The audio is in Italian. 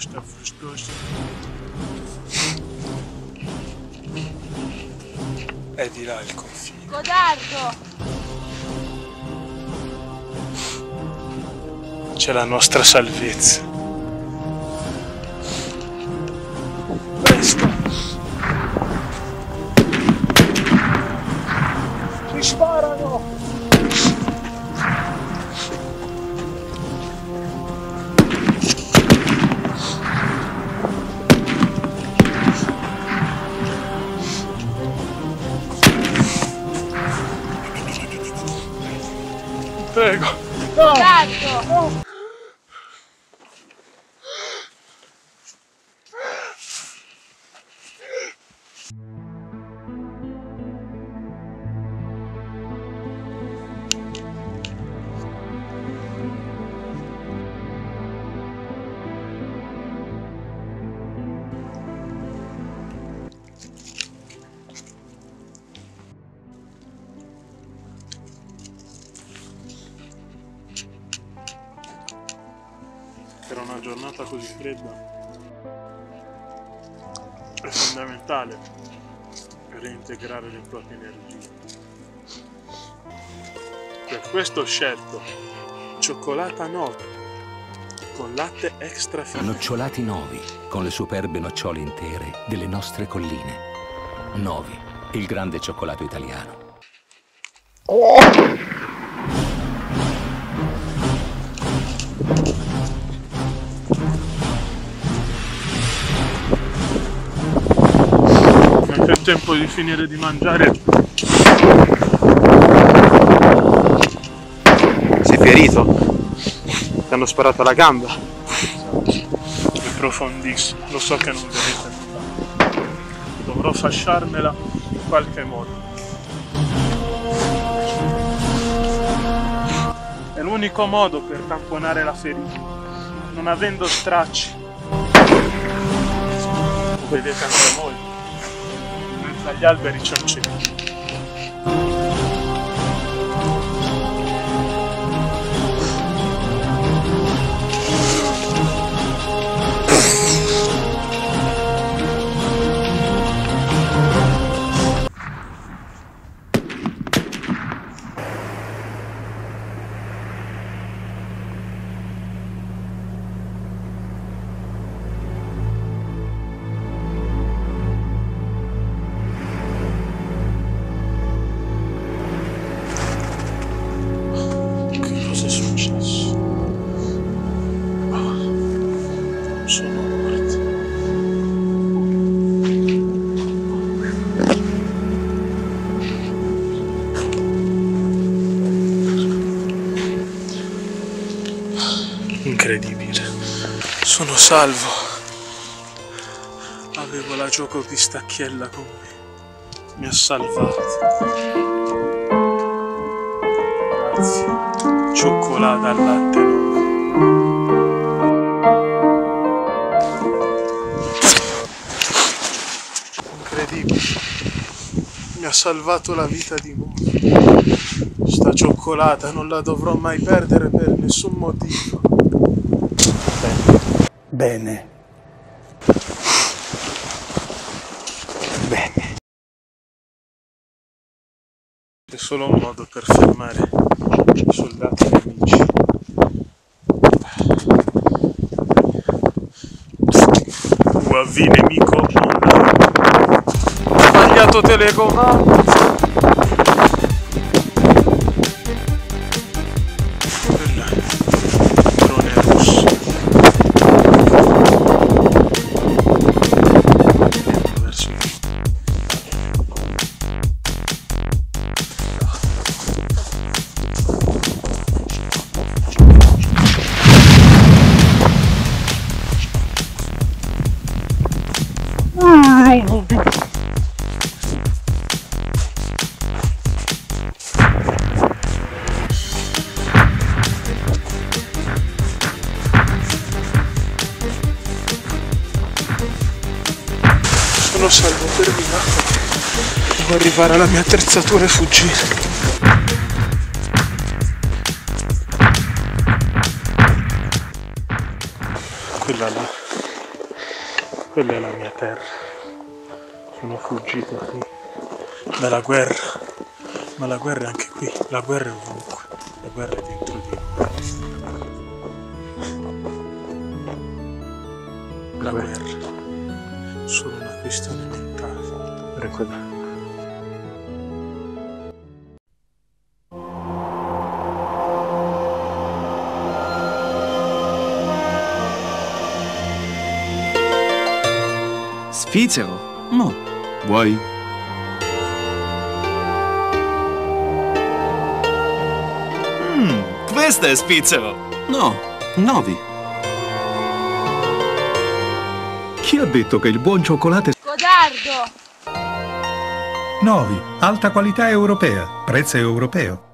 frustoso, frustoso. È di là il confine. Godardo! C'è la nostra salvezza. Presto! Prego! Godardo! Per una giornata così fredda è fondamentale reintegrare le proprie energie. Per questo ho scelto cioccolata 9 con latte extra fino. Nocciolati Novi, con le superbe nocciole intere delle nostre colline. Novi, il grande cioccolato italiano. Anche tempo di finire di mangiare Sei ferito? Ti hanno sparato alla gamba? è profondissimo. Lo so che non vedete. Dovrò fasciarmela in qualche modo. È l'unico modo per tamponare la ferita, non avendo stracci. Vedete anche voi. In mezzo agli alberi c'è Incredibile. Sono salvo. Avevo la gioco pistacchiella con me. Mi ha salvato. Grazie. Cioccolata al latte. Incredibile. Mi ha salvato la vita di Mo. Sta cioccolata non la dovrò mai perdere per nessun motivo. Bene. Bene. È solo un modo per fermare i soldati nemici. UAV nemico. Ho sbagliato telecomando. Sono salvo per via. Devo arrivare alla mia attrezzatura e fuggire. Quella là Quella è la mia terra. Sono fuggito qui dalla guerra. Ma la guerra è anche qui, la guerra è ovunque. La guerra è dentro di noi. La guerra una questione mentale. Ricorda. Svizzero? No. Vuoi? Mmm, questo è svizzero. No, Novi. Chi ha detto che il buon cioccolato è Godardo. Novi, alta qualità europea, prezzo europeo.